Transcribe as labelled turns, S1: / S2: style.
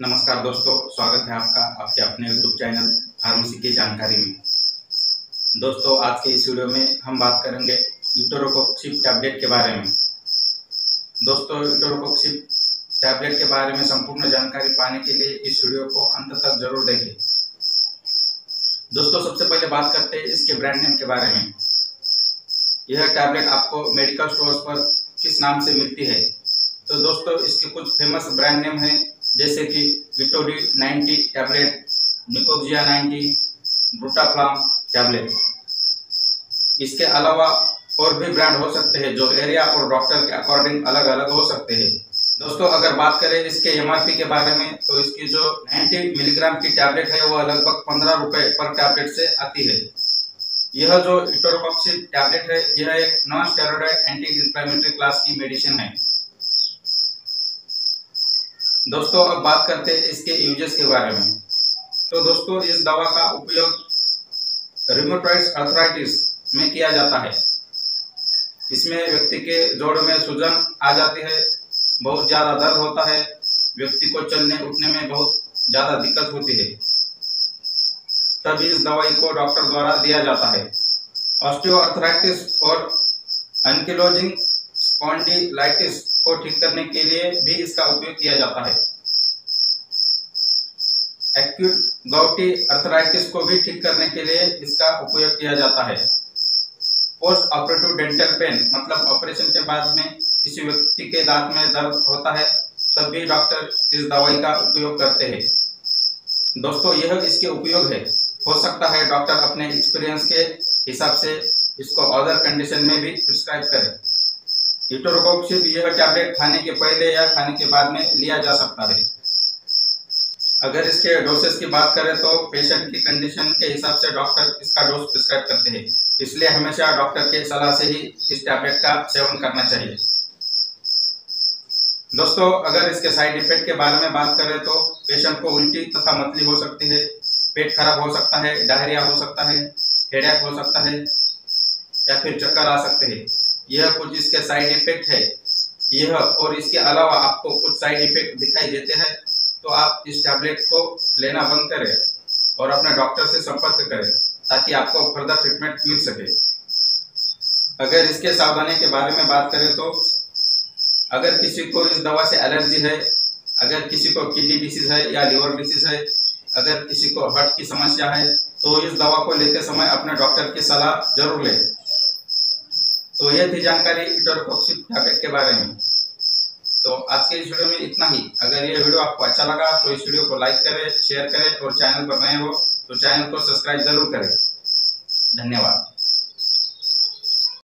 S1: नमस्कार दोस्तों, स्वागत है आपका आपके अपने यूट्यूब चैनल फार्मेसी की जानकारी में। दोस्तों, आज के इस वीडियो में हम बात करेंगे यूटोरोकोक्सिप टैबलेट के बारे में। दोस्तों यूटोरोकोक्सिप टैबलेट के बारे में संपूर्ण जानकारी पाने के लिए इस वीडियो को अंत तक ज़रूर देखें। दोस्तों, सबसे पहले बात करते हैं इसके ब्रांड नेम के बारे में। यह टैबलेट आपको मेडिकल स्टोर्स पर किस नाम से मिलती है? तो दोस्तों, इसके कुछ फ़ेमस ब्रांड नेम हैं। जैसे कि विटोडी 90 टैबलेट निकोजिया 90 ब्रूटाफ्लाम टैबलेट इसके अलावा और भी ब्रांड हो सकते हैं जो एरिया और डॉक्टर के अकॉर्डिंग अलग अलग हो सकते हैं। दोस्तों, अगर बात करें इसके एमआरपी के बारे में तो इसकी जो 90 मिलीग्राम की टैबलेट है, वो लगभग पंद्रह रुपए पर टैबलेट से आती है। यह जो इटोरोकॉक्सिल टैबलेट है, यह एक non steroid anti inflammatory class की मेडिसिन है। दोस्तों, अब बात करते हैं इसके यूजेस के बारे में। तो दोस्तों, इस दवा का उपयोग रिमोटॉइड्स अर्थराइटिस में किया जाता है। इसमें व्यक्ति के जोड़ में सूजन आ जाती है, बहुत ज़्यादा दर्द होता है, व्यक्ति को चलने उठने में बहुत ज़्यादा दिक्कत होती है। तब इस दवाई को डॉक्टर द्वारा दिया जाता है। ऑस्टियोआर्थराइटिस और एनकिलोजिंग स्पॉन्डिलाइटिस को ठीक करने के लिए भी इसका उपयोग किया जाता है। एक्यूट गौटी अर्थराइटिस को भी ठीक करने के लिए इसका उपयोग किया जाता है। पोस्ट ऑपरेटिव डेंटल पेन मतलब ऑपरेशन के बाद में किसी व्यक्ति के दांत में दर्द होता है, तब भी डॉक्टर इस दवाई का उपयोग करते हैं। दोस्तों, यह इसके उपयोग है। हो सकता है डॉक्टर अपने एक्सपीरियंस के हिसाब से इसको अदर कंडीशन में भी प्रिस्क्राइब करें। यह टैबलेट खाने के पहले या खाने के बाद में लिया जा सकता है। अगर इसके डोसेस की बात करें तो पेशेंट की कंडीशन के हिसाब से डॉक्टर इसका डोज प्रिस्क्राइब करते हैं। इसलिए हमेशा डॉक्टर के सलाह से ही इस टैबलेट का सेवन करना चाहिए। दोस्तों, अगर इसके साइड इफ़ेक्ट के बारे में बात करें तो पेशेंट को उल्टी तथा मतली हो सकती है, पेट खराब हो सकता है, डायरिया हो सकता है हेडेक हो सकता है, या फिर चक्कर आ सकते हैं। यह कुछ इसके साइड इफ़ेक्ट है। यह और इसके अलावा आपको कुछ साइड इफ़ेक्ट दिखाई देते हैं तो आप इस टैबलेट को लेना बंद करें और अपने डॉक्टर से संपर्क करें ताकि आपको फर्दर ट्रीटमेंट मिल सके। अगर इसके सावधानी के बारे में बात करें तो अगर किसी को इस दवा से एलर्जी है, अगर किसी को किडनी डिसीज है या लिवर डिसीज है, अगर किसी को हार्ट की समस्या है तो इस दवा को लेते समय अपने डॉक्टर की सलाह ज़रूर लें। तो यह थी जानकारी टैबलेट के बारे में। तो आज के इस वीडियो में इतना ही। अगर यह वीडियो आपको अच्छा लगा तो इस वीडियो को लाइक करें शेयर करें और चैनल पर नए हो तो चैनल को सब्सक्राइब ज़रूर करें। धन्यवाद।